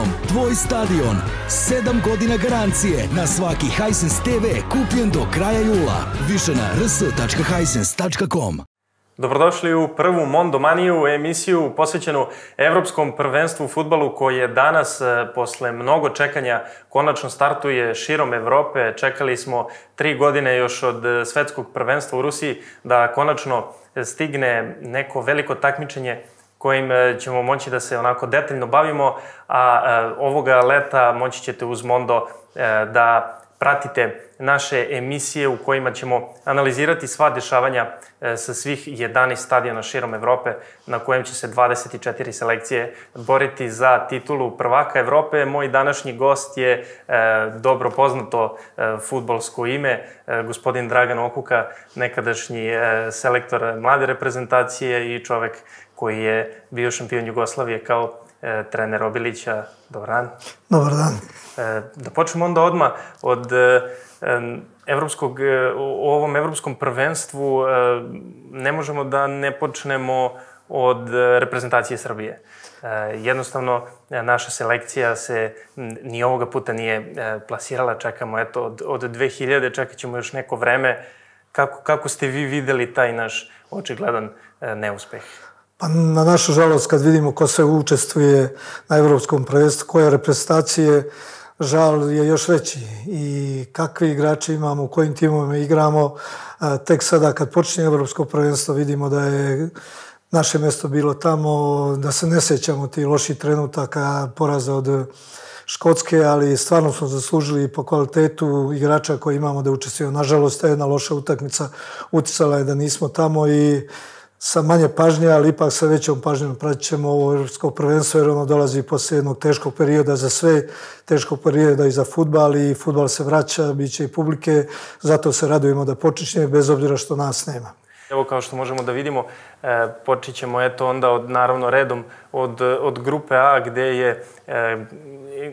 Hisensom. Tvoj stadion. Sedam godina garancije na svaki Hisense TV kupljen do kraja jula. Više na rs.hisense.com. Dobrodošli u prvu Mondomaniju, emisiju posvećenu Evropskom prvenstvu u futbalu koji danas, e, posle mnogo čekanja, konačno startuje širom Evrope. Čekali smo tri godine još od e, svetskog prvenstva u Rusiji da konačno e, stigne neko veliko takmičenje kojim e, ćemo moći da se onako detaljno bavimo, a e, ovoga leta moći ćete uz Mondo e, da pratite naše emisije u kojima ćemo analizirati sva dešavanja e, sa svih 11 stadiona širom Evrope na kojem će se 24 selekcije boriti za titulu prvaka Evrope. Moj današnji gost je e, dobro poznato e, futbolsko ime, gospodin Dragan Okuka, nekadašnji selektor mlade reprezentacije i čovek koji je bio šampion Jugoslavije kao trener Obilića. Dobar dan. Dobar dan. Da počnemo onda odmah od evropskog, e, u ovom evropskom prvenstvu e, ne možemo da ne počnemo od reprezentacije Srbije. E, jednostavno, naša selekcija se ni ovoga puta nije plasirala. Čekamo, eto, od, od 2000 čekat ćemo još neko vreme. Kako, kako ste vi videli taj naš očigledan neuspeh? Pa na našu žalost, kad vidimo ko se učestvuje na evropskom prvenstvu, koje reprezentacije, žal je još veći i kakvi igrači imamo, u kojim timovima igramo. E, tek sada kad počne Evropsko prvenstvo vidimo da je naše mjesto bilo tamo, da se ne sećamo ti loši trenutaka poraza od Škotske, ali stvarno smo zaslužili po kvalitetu igrača koji imamo da učestvuju. Nažalost, ta jedna loša utakmica uticala je da nismo tamo i sa manje pažnje, ali ipak sa većom pažnjom pratit ćemo ovo evropsko prvenstvo, jer ono dolazi posle jednog teškog perioda za sve, teškog perioda i za futbal i futbal se vraća, bit će i publike, zato se radujemo da počinje, bez obzira što nas nema. Evo kao što možemo da vidimo, e, počet ćemo eto onda od, naravno redom od, od grupe A gde je e, e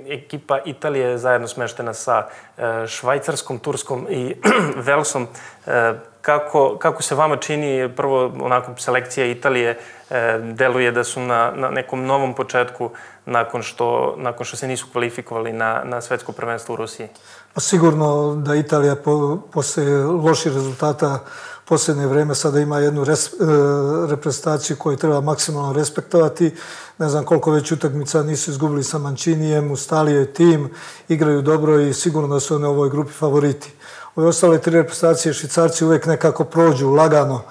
ekipa Italije zajedno smeštena sa e, Švajcarskom, Turskom i Velsom. E, kako, kako se vama čini prvo onako selekcija Italije e, deluje da su na, na nekom novom početku nakon što, nakon što se nisu kvalifikovali na, na svetsko prvenstvo u Rusiji? Pa sigurno da Italija po, posle loših rezultata posljednje vreme sada ima jednu res, e, reprezentaciju koju treba maksimalno respektovati. Ne znam koliko već utakmica nisu izgubili sa Mančinijem, ustali je tim, igraju dobro i sigurno da su oni u ovoj grupi favoriti. Ove ostale tri reprezentacije švicarci uvek nekako prođu lagano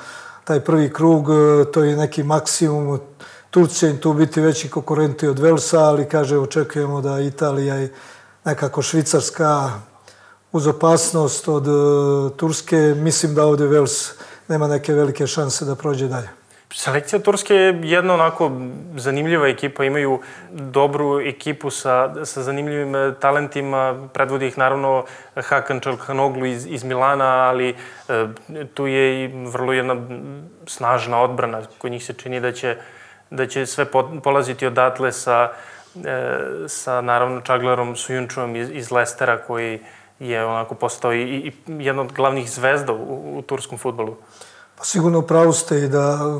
taj prvi krug, e, to je neki maksimum. Turci će im tu biti veći konkurenti od Velsa, ali kaže očekujemo da Italija i nekako Švicarska uz opasnost od e, Turske, mislim da ovdje Vels nema neke velike šanse da prođe dalje. Selekcija Turske je jedna onako zanimljiva ekipa, imaju dobru ekipu sa, sa zanimljivim eh, talentima, predvodi ih naravno Hakan Čelkanoglu iz, iz Milana, ali e, tu je i vrlo jedna snažna odbrana koji njih se čini da će, da će sve polaziti odatle sa, e, sa naravno Čaglarom Sujunčuvom iz, iz Lestera koji je onako postao i, i jedna od glavnih zvezda u, u turskom futbolu. Pa sigurno pravo ste i da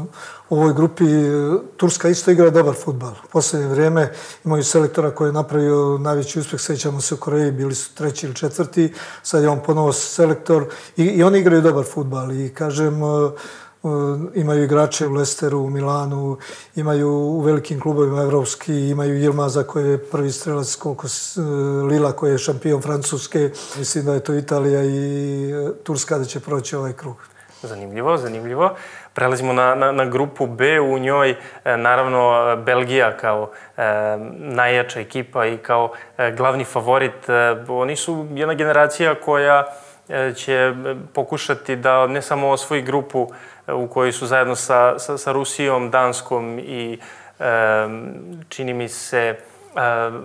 u ovoj grupi e, Turska isto igra dobar futbal. U posljednje vrijeme imaju selektora koji je napravio najveći uspjeh, sećamo se u Koreji, bili su treći ili četvrti, sad je on ponovo selektor i, i oni igraju dobar futbal i kažem, e, e, imaju igrače u Lesteru, u Milanu, imaju u velikim klubovima evropski, imaju Ilmaza koji je prvi strelac, koliko Lila koji je šampion Francuske. Mislim da je to Italija i Turska da će proći ovaj krug. Zanimljivo, zanimljivo. Prelazimo na, na, na grupu B, u njoj e, naravno Belgija kao e, najjača ekipa i kao e, glavni favorit. E, oni su jedna generacija koja e, će e, pokušati da ne samo osvoji grupu e, u kojoj su zajedno sa, sa, sa Rusijom, Danskom i e, čini mi se e,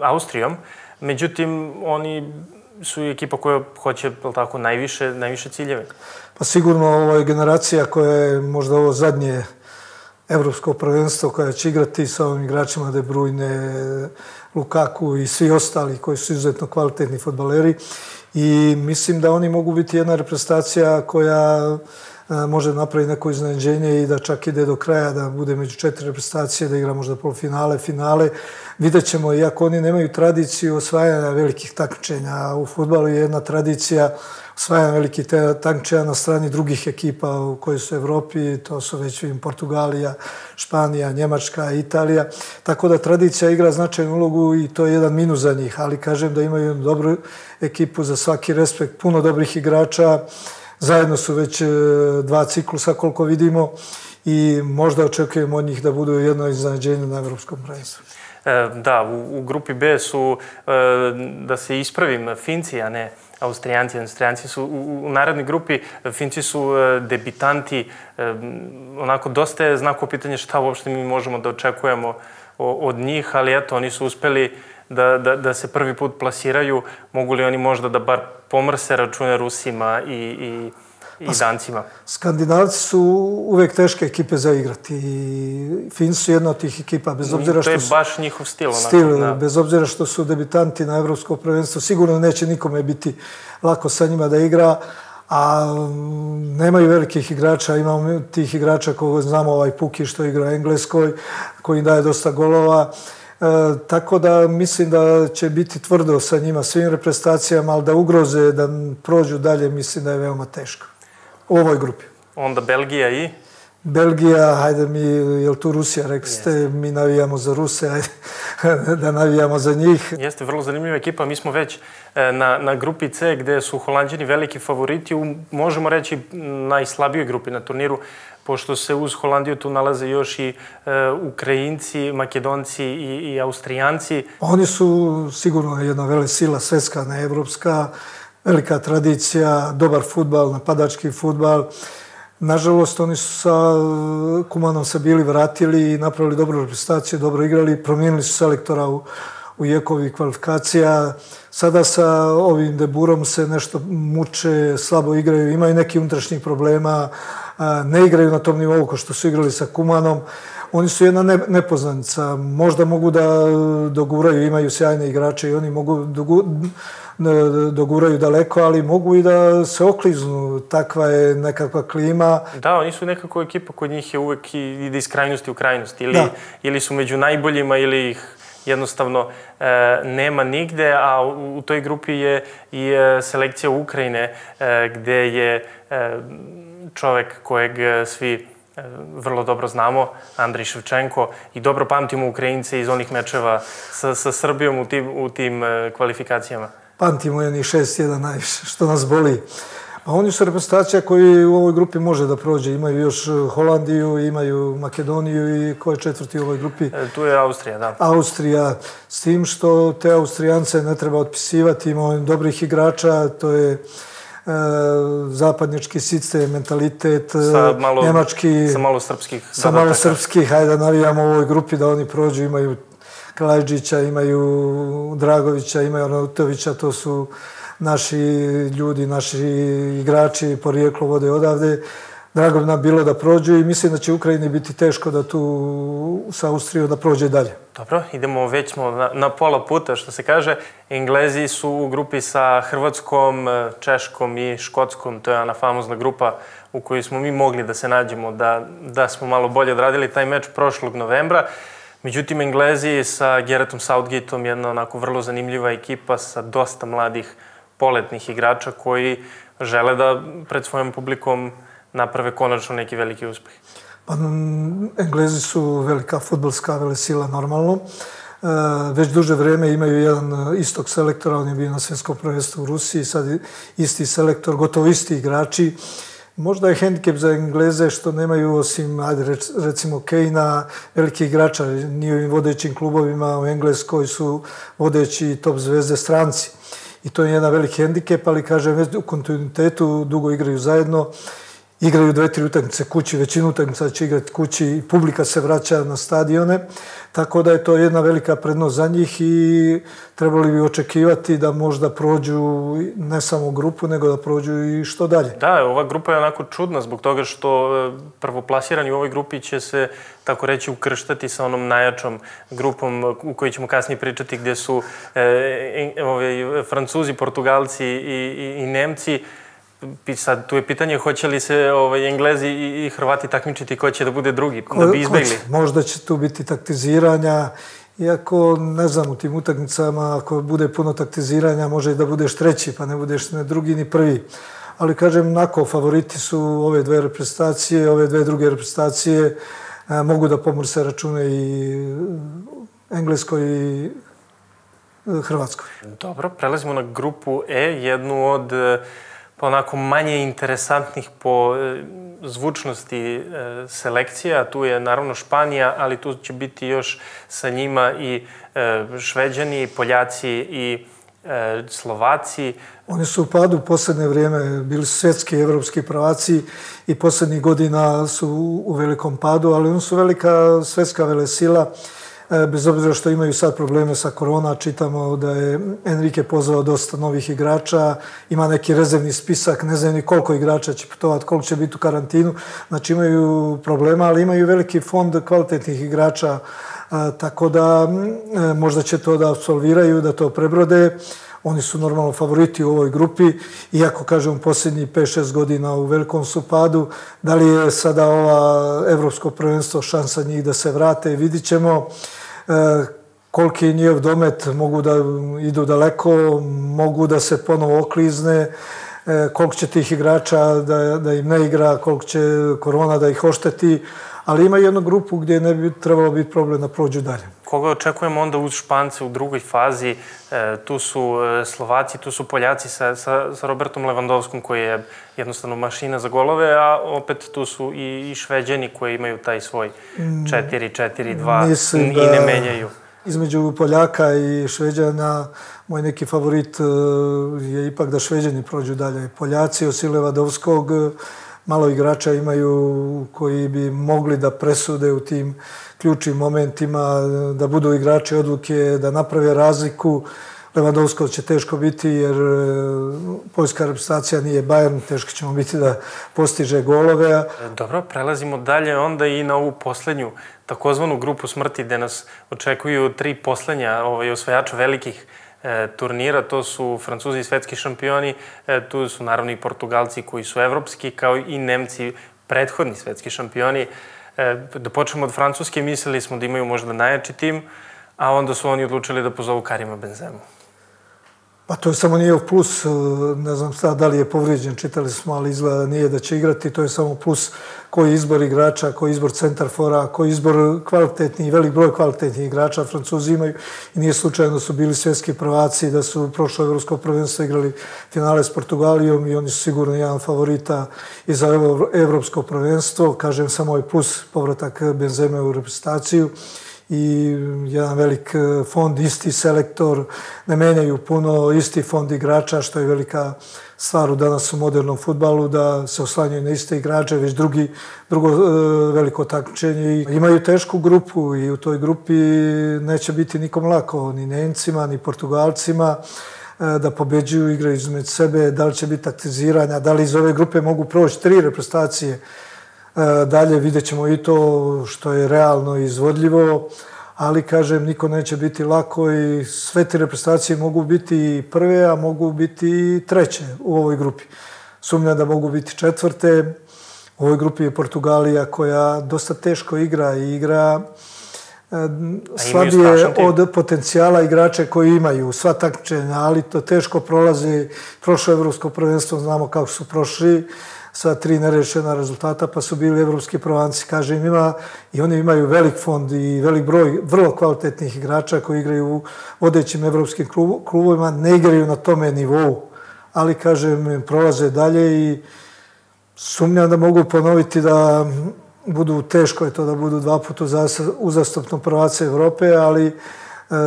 Austrijom. Međutim, oni su ekipa koja hoće tako, najviše, najviše ciljeve. Pa sigurno ovo je generacija koja je možda ovo zadnje evropsko prvenstvo koja će igrati sa ovim igračima De Bruyne, Lukaku i svi ostali koji su izuzetno kvalitetni futbaleri. I mislim da oni mogu biti jedna reprezentacija koja E, može napraviti neko iznenađenje i da čak ide do kraja, da bude među četiri reprezentacije, da igra možda polufinale, finale. Vidjet ćemo, iako oni nemaju tradiciju osvajanja velikih takmičenja, u futbalu je jedna tradicija osvajanja velikih takmičenja na strani drugih ekipa u kojoj su Evropi, to su već im Portugalija, Španija, Njemačka, Italija. Tako da tradicija igra značajnu ulogu i to je jedan minus za njih, ali kažem da imaju dobru ekipu za svaki respekt, puno dobrih igrača, Zajedno su već e, dva ciklusa koliko vidimo i možda očekujemo od njih da budu jedno iznenađenje na Evropskom prvenstvu. E, da, u, u grupi B su, e, da se ispravim, Finci, a ne Austrijanci. Austrijanci su u, u narednoj grupi, Finci su e, debitanti. E, onako, dosta je znako pitanje šta uopšte mi možemo da očekujemo od njih, ali eto, oni su uspeli da, da, da se prvi put plasiraju, mogu li oni možda da bar pomrse račune Rusima i, i, i pa, Dancima? Skandinavci su uvek teške ekipe za igrati i Fin su jedna od tih ekipa, bez obzira što su... To je baš njihov stil. Stil, onako, bez obzira što su debitanti na Evropskom prvenstvu, sigurno neće nikome biti lako sa njima da igra, a mm, nemaju velikih igrača, imamo tih igrača koji znamo ovaj Puki što igra u Engleskoj, koji daje dosta golova. E, tako da mislim da će biti tvrdo sa njima svim reprezentacijama, ali da ugroze, da prođu dalje, mislim da je veoma teško. U ovoj grupi. Onda Belgija i? Belgija, hajde mi, je tu Rusija, rekli ste, mi navijamo za Ruse, hajde da navijamo za njih. Jeste, vrlo zanimljiva ekipa. Mi smo već e, na, na grupi C, gde su Holandjani veliki favoriti, u, možemo reći, najslabijoj grupi na turniru pošto se uz Holandiju tu nalaze još i e, Ukrajinci, Makedonci i, i Austrijanci. Oni su sigurno jedna vele sila, svetska, ne evropska, velika tradicija, dobar futbal, napadački futbal. Nažalost, oni su sa e, Kumanom se bili vratili i napravili dobru reprezentaciju, dobro igrali, promijenili su selektora u, u jekovi kvalifikacija. Sada sa ovim deburom se nešto muče, slabo igraju, imaju neki unutrašnjih problema, ne igraju na tom nivou ko što su igrali sa Kumanom. Oni su jedna nepoznanica. Možda mogu da doguraju, imaju sjajne igrače i oni mogu doguraju daleko, ali mogu i da se okliznu. Takva je nekakva klima. Da, oni su nekako ekipa kod njih je uvek ide iz krajnosti u krajnost. Ili, ili su među najboljima ili ih jednostavno e, nema nigde, a u, u toj grupi je i e, selekcija Ukrajine e, gde je e, čovek kojeg e, svi e, vrlo dobro znamo, Andrij Ševčenko, i dobro pamtimo Ukrajince iz onih mečeva sa, sa Srbijom u tim, u tim e, kvalifikacijama. Pamtimo je ni 6-1 najviše, što nas boli. Pa oni su reprezentacija koji u ovoj grupi može da prođe. Imaju još Holandiju, imaju Makedoniju i ko je četvrti u ovoj grupi? Tu je Austrija, da. Austrija, s tim što te Austrijance ne treba otpisivati, imamo dobrih igrača, to je E, zapadnjački sistem, mentalitet, sa malo, njemački... Sa malo srpskih Sa malo srpskih, hajde da navijamo u ovoj grupi da oni prođu, imaju Kalajđića, imaju Dragovića, imaju Arnautovića, to su naši ljudi, naši igrači, porijeklo vode odavde drago bi nam bilo da prođu i mislim da će Ukrajini biti teško da tu sa Austrijom da prođe dalje. Dobro, idemo, već smo na, na pola puta, što se kaže. Englezi su u grupi sa Hrvatskom, Češkom i Škotskom. To je ona famozna grupa u kojoj smo mi mogli da se nađemo, da, da smo malo bolje odradili taj meč prošlog novembra. Međutim, Englezi sa Gerretom Southgateom, jedna onako vrlo zanimljiva ekipa sa dosta mladih poletnih igrača koji žele da pred svojom publikom naprave konačno neki veliki uspeh? Pa, Englezi su velika futbolska velesila normalno. E, već duže vreme imaju jedan e, istog selektora, on je bio na svjetskom prvenstvu u Rusiji, sad isti selektor, gotovo isti igrači. Možda je hendikep za Engleze što nemaju osim, ajde recimo, Kejna, veliki igrača, njihovim vodećim klubovima u Engleskoj su vodeći top zvezde stranci. I to je jedan veliki hendikep, ali kažem, u kontinuitetu dugo igraju zajedno igraju dve, tri utakmice kući, većinu utakmica će igrati kući i publika se vraća na stadione. Tako da je to jedna velika prednost za njih i trebali bi očekivati da možda prođu ne samo grupu, nego da prođu i što dalje. Da, ova grupa je onako čudna zbog toga što e, prvoplasirani u ovoj grupi će se, tako reći, ukrštati sa onom najjačom grupom e, u kojoj ćemo kasnije pričati gdje su e, e, e ove, Francuzi, Portugalci i, i, i Nemci sad, tu je pitanje hoće li se ovaj, Englezi i, i Hrvati takmičiti ko će da bude drugi, ko, da bi izbegli. Možda će tu biti taktiziranja, iako, ne znam, u tim utakmicama, ako bude puno taktiziranja, može i da budeš treći, pa ne budeš ne drugi ni prvi. Ali, kažem, nako, favoriti su ove dve reprezentacije, ove dve druge reprezentacije, e, mogu da pomrse račune i Engleskoj i Hrvatskoj. Dobro, prelazimo na grupu E, jednu od pa onako manje interesantnih po e, zvučnosti e, selekcija. Tu je naravno Španija, ali tu će biti još sa njima i e, Šveđani, Poljaci i e, Slovaci. Oni su u padu u posljednje vrijeme, bili su svjetski i evropski pravaci i posljednjih godina su u velikom padu, ali oni su velika svjetska velesila sila E, bez obzira što imaju sad probleme sa korona, čitamo da je Enrique pozvao dosta novih igrača, ima neki rezervni spisak, ne znam ni koliko igrača će putovati, koliko će biti u karantinu, znači imaju problema, ali imaju veliki fond kvalitetnih igrača, e, tako da e, možda će to da absolviraju, da to prebrode. Oni su normalno favoriti u ovoj grupi, iako, kažem, posljednjih 5-6 godina u velikom su padu. Da li je sada ova evropsko prvenstvo šansa njih da se vrate, vidit ćemo. Uh, E, koliki je njihov domet, mogu da idu daleko, mogu da se ponovo oklizne, e, koliko će tih igrača da, da im ne igra, koliko će korona da ih ošteti, ali ima jednu grupu gdje ne bi trebalo biti problem da prođu dalje. Koga očekujemo onda uz Špance u drugoj fazi? E, tu su Slovaci, tu su Poljaci sa, sa, sa Robertom Levandovskom koji je jednostavno mašina za golove, a opet tu su i, i Šveđani koji imaju taj svoj 4-4-2 i ne menjaju. Između Poljaka i Šveđana, moj neki favorit e, je ipak da Šveđani prođu dalje. Poljaci osim Levadovskog malo igrača imaju koji bi mogli da presude u tim ključnim momentima, da budu igrači odluke, da naprave razliku. Levandovsko će teško biti jer e, poljska reprezentacija nije Bayern, teško ćemo biti da postiže golove. Dobro, prelazimo dalje onda i na ovu poslednju takozvanu grupu smrti gde nas očekuju tri poslednja ovaj, osvajača velikih e, turnira. To su Francuzi i svetski šampioni, e, tu su naravno i Portugalci koji su evropski, kao i Nemci prethodni svetski šampioni. E, da počnemo od Francuske, mislili smo da imaju možda najjači tim, a onda su oni odlučili da pozovu Karima Benzemu. Pa to je samo nije plus, e, ne znam šta, da li je povrijeđen, čitali smo, ali izgleda nije da će igrati, to je samo plus koji izbor igrača, koji izbor centarfora, koji izbor kvalitetni, velik broj kvalitetnih igrača. Francuzi imaju i nije slučajno da su bili svjetski prvaci, da su prošlo evropsko prvenstvo igrali finale s Portugalijom i oni su sigurno jedan favorita i za evropsko prvenstvo. Kažem samo je plus povratak Benzeme u reprezentaciju i jedan velik e, fond, isti selektor, ne menjaju puno, isti fond igrača, što je velika stvar u danas u modernom futbalu, da se oslanjaju na iste igrače, već drugi, drugo e, veliko takmičenje. Imaju tešku grupu i u toj grupi neće biti nikom lako, ni Nemcima, ni Portugalcima, e, da pobeđuju, igraju između sebe, da li će biti taktiziranja, da li iz ove grupe mogu proći tri reprezentacije, E, dalje vidjet ćemo i to što je realno izvodljivo, ali kažem, niko neće biti lako i sve te reprezentacije mogu biti prve, a mogu biti i treće u ovoj grupi. Sumnja da mogu biti četvrte. U ovoj grupi je Portugalija koja dosta teško igra i igra uh, slabije od potencijala igrače koji imaju sva takmičenja, ali to teško prolazi. Prošlo evropsko prvenstvo, znamo kako su prošli sa tri nerešena rezultata, pa su bili evropski provanci. Kaže im ima, i oni imaju velik fond i velik broj vrlo kvalitetnih igrača koji igraju u vodećim evropskim klubovima, ne igraju na tome nivou, ali, kažem, prolaze dalje i sumnjam da mogu ponoviti da budu teško je to da budu dva puta uzastopno prvace Evrope, ali e,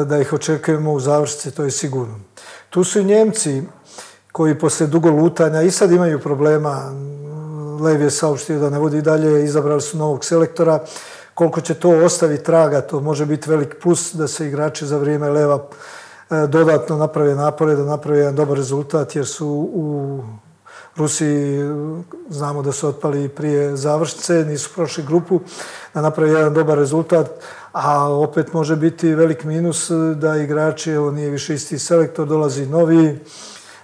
da ih očekujemo u završci, to je sigurno. Tu su i Njemci, koji posle dugo lutanja i sad imaju problema. Lev je saopštio da ne vodi dalje, izabrali su novog selektora. Koliko će to ostaviti traga, to može biti velik plus da se igrači za vrijeme Leva e, dodatno naprave napore, da naprave jedan dobar rezultat, jer su u Rusiji, znamo da su otpali prije završnice, nisu prošli grupu, da naprave jedan dobar rezultat, a opet može biti velik minus da igrači, evo nije više isti selektor, dolazi novi,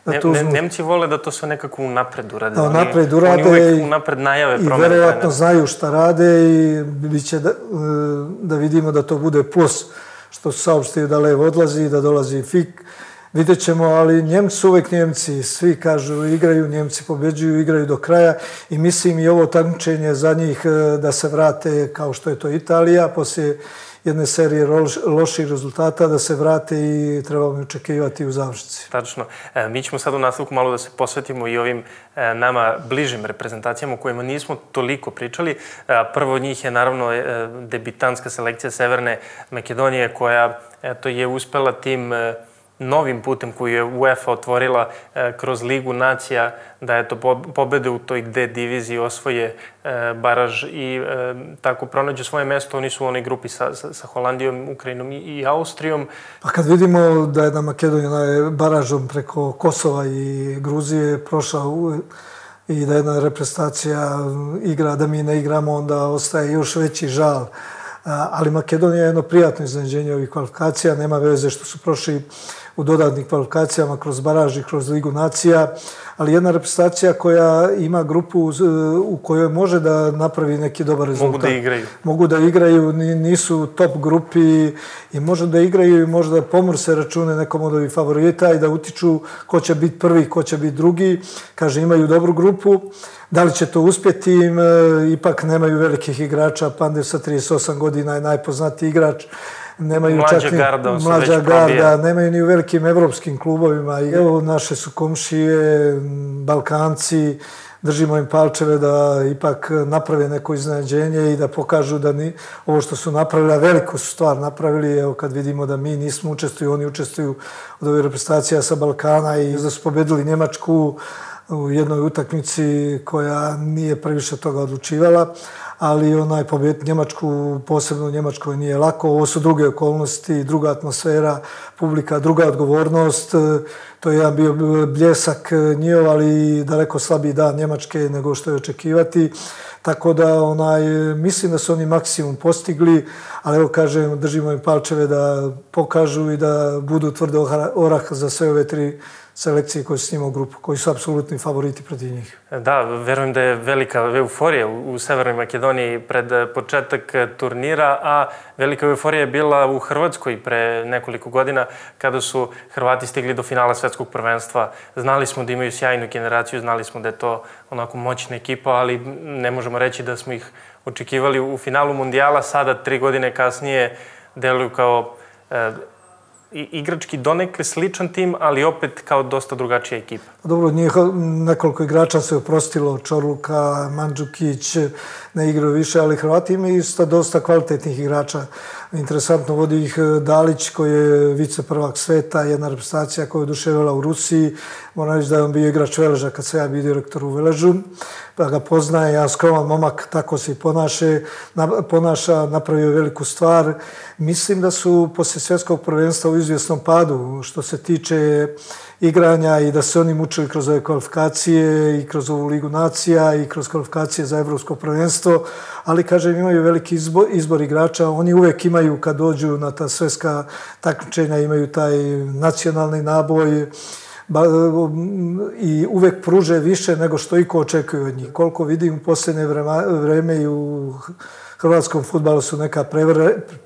Ne, ne, Nemci vole da to sve nekako unapred urade. Da unapred urade. Oni uvek unapred najave promene. I verovatno znaju šta rade i bit će da, da vidimo da to bude plus što su saopštaju da Lev odlazi, da dolazi Fik. Vidjet ćemo, ali Njemci su uvek Njemci. Svi kažu igraju, Njemci pobeđuju, igraju do kraja. I mislim i ovo takmičenje za njih e, da se vrate kao što je to Italija. Poslije jedne serije loših rezultata da se vrate i trebamo očekivati u završnici. Tačno. E, mi ćemo sad u nastavku malo da se posvetimo i ovim e, nama bližim reprezentacijama o kojima nismo toliko pričali. E, prvo od njih je naravno e, debitanska selekcija Severne Makedonije koja eto, je uspela tim e, novim putem koji je UEFA otvorila e, kroz Ligu nacija, da je to pobede u toj D diviziji, osvoje e, baraž i e, tako pronađu svoje mesto. Oni su u onoj grupi sa, sa, sa Holandijom, Ukrajinom i, i Austrijom. Pa kad vidimo da je na Makedonija baražom preko Kosova i Gruzije prošla u, i da jedna reprezentacija igra, da mi ne igramo, onda ostaje još veći žal. Ali Makedonija je jedno prijatno iznenađenje ovih kvalifikacija, nema veze što su prošli u dodatnim kvalifikacijama kroz baraži, kroz Ligu nacija, ali jedna reprezentacija koja ima grupu u kojoj može da napravi neki dobar rezultat. Mogu da igraju. Mogu da igraju, nisu top grupi i može da igraju i možda pomor se račune nekom od ovih favorita i da utiču ko će biti prvi, ko će biti drugi. Kaže, imaju dobru grupu. Da li će to uspjeti? Im, e, ipak nemaju velikih igrača. Pandev sa 38 godina je najpoznatiji igrač nemaju mlađa čak ni garda, mlađa garda, nemaju ni u velikim evropskim klubovima. I evo naše su komšije, Balkanci, držimo im palčeve da ipak naprave neko iznenađenje i da pokažu da ni, ovo što su napravili, a veliko su stvar napravili, evo kad vidimo da mi nismo učestvuju, oni učestvuju od ove reprezentacija sa Balkana i da su pobedili Njemačku u jednoj utakmici koja nije previše toga odlučivala, ali onaj pobjed Njemačku, posebno u Njemačkoj nije lako. Ovo su druge okolnosti, druga atmosfera, publika, druga odgovornost. To je jedan bio bljesak njihov, ali daleko slabiji dan Njemačke nego što je očekivati. Tako da onaj, mislim da su oni maksimum postigli, ali evo kažem, držimo im palčeve da pokažu i da budu tvrdo orah za sve ove tri selekcije koje su s njima u grupu, koji su apsolutni favoriti protiv njih. Da, verujem da je velika euforija u Severnoj Makedoniji pred eh, početak eh, turnira, a velika euforija je bila u Hrvatskoj pre nekoliko godina kada su Hrvati stigli do finala svetskog prvenstva. Znali smo da imaju sjajnu generaciju, znali smo da je to onako moćna ekipa, ali ne možemo reći da smo ih očekivali u finalu mundijala. Sada, tri godine kasnije, deluju kao e, igrački donekle sličan tim, ali opet kao dosta drugačija ekipa. Pa dobro, njih nekoliko igrača se oprostilo, Čorluka, Mandžukić, ne igraju više, ali Hrvati imaju isto dosta kvalitetnih igrača. Interesantno vodi ih e, Dalić, koji je vice prvak sveta, jedna reprezentacija koja je oduševila u Rusiji. Moram reći da je on bio igrač Veleža kad se ja bio direktor u Veležu. Pa ga poznaje, ja skroman momak, tako se i ponaše, na, ponaša, napravio veliku stvar. Mislim da su posle svjetskog prvenstva u izvjesnom padu, što se tiče igranja i da se oni mučili kroz ove kvalifikacije i kroz ovu ligu nacija i kroz kvalifikacije za evropsko prvenstvo, ali kažem imaju veliki izbor, izbor igrača, oni uvek imaju kad dođu na ta sveska takmičenja imaju taj nacionalni naboj um, i uvek pruže više nego što iko očekuje od njih. Koliko vidim u posljednje vreme i u hrvatskom futbalu su neka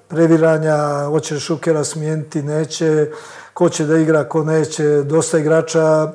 previranja, hoće Šukera smijeniti, neće, ko će da igra, ko neće, dosta igrača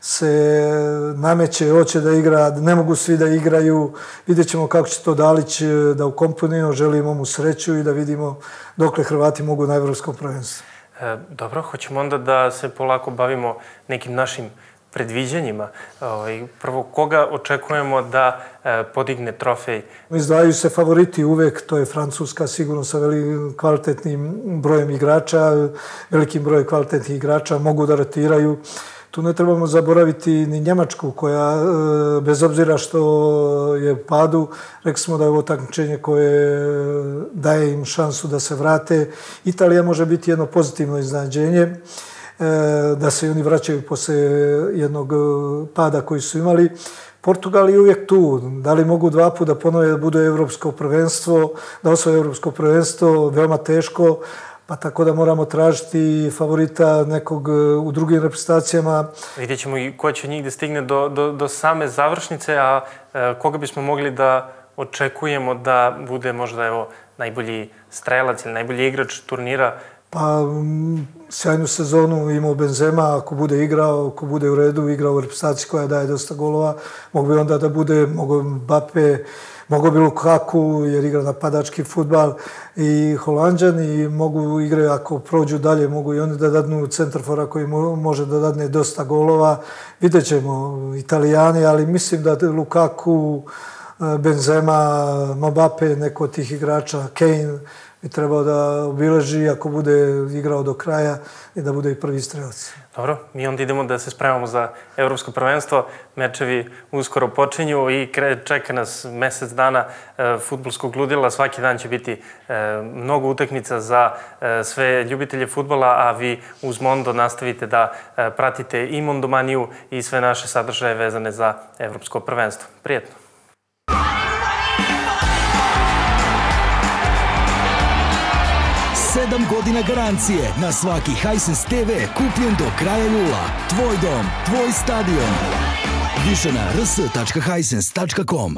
se nameće, hoće da igra, ne mogu svi da igraju. Vidjet ćemo kako će to Dalić e, da ukomponio, želimo mu sreću i da vidimo dokle Hrvati mogu na Evropskom prvenstvu. E, dobro, hoćemo onda da se polako bavimo nekim našim predviđanjima. Ovaj, prvo, koga očekujemo da e, podigne trofej? Izdvajaju se favoriti uvek, to je Francuska, sigurno sa velikim kvalitetnim brojem igrača, velikim brojem kvalitetnih igrača, mogu da rotiraju. Tu ne trebamo zaboraviti ni Njemačku koja, e, bez obzira što je u padu, rekli smo da je ovo takmičenje koje daje im šansu da se vrate. Italija može biti jedno pozitivno iznenađenje. E, da se oni vraćaju posle jednog e, pada koji su imali. Portugal je uvijek tu. Da li mogu dva puta ponove da bude evropsko prvenstvo, da osvoje evropsko prvenstvo, veoma teško. pa tako da moramo tražiti favorita nekog e, u drugim reprezentacijama. Vidjet ćemo i ko će njih da stigne do, do, do same završnice, a e, koga bismo mogli da očekujemo da bude možda evo, najbolji strelac ili najbolji igrač turnira Pa, sjajnu sezonu imao Benzema, ako bude igrao, ako bude u redu, igrao u reprezentaciji koja daje dosta golova, mogu bi onda da bude, mogu Mbappe, mogu bi Lukaku, jer igra napadački futbal i Holandžan i mogu igre, ako prođu dalje, mogu i oni da dadnu centrafora koji može da dadne dosta golova. Vidjet ćemo Italijani, ali mislim da Lukaku, e, Benzema, Mbappe, neko od tih igrača, Kane, bi trebao da obileži ako bude igrao do kraja i da bude i prvi strelac. Dobro, mi onda idemo da se spremamo za Evropsko prvenstvo. Mečevi uskoro počinju i čeka nas mesec dana e, futbolskog ludila. Svaki dan će biti e, mnogo utakmica za e, sve ljubitelje futbola, a vi uz Mondo nastavite da e, pratite i Mondomaniju i sve naše sadržaje vezane za Evropsko prvenstvo. Prijetno! 7 godina garancije na svaki Hisense TV kupljen do kraja jula. Tvoj dom, tvoj stadion. Više na rs.hisense.com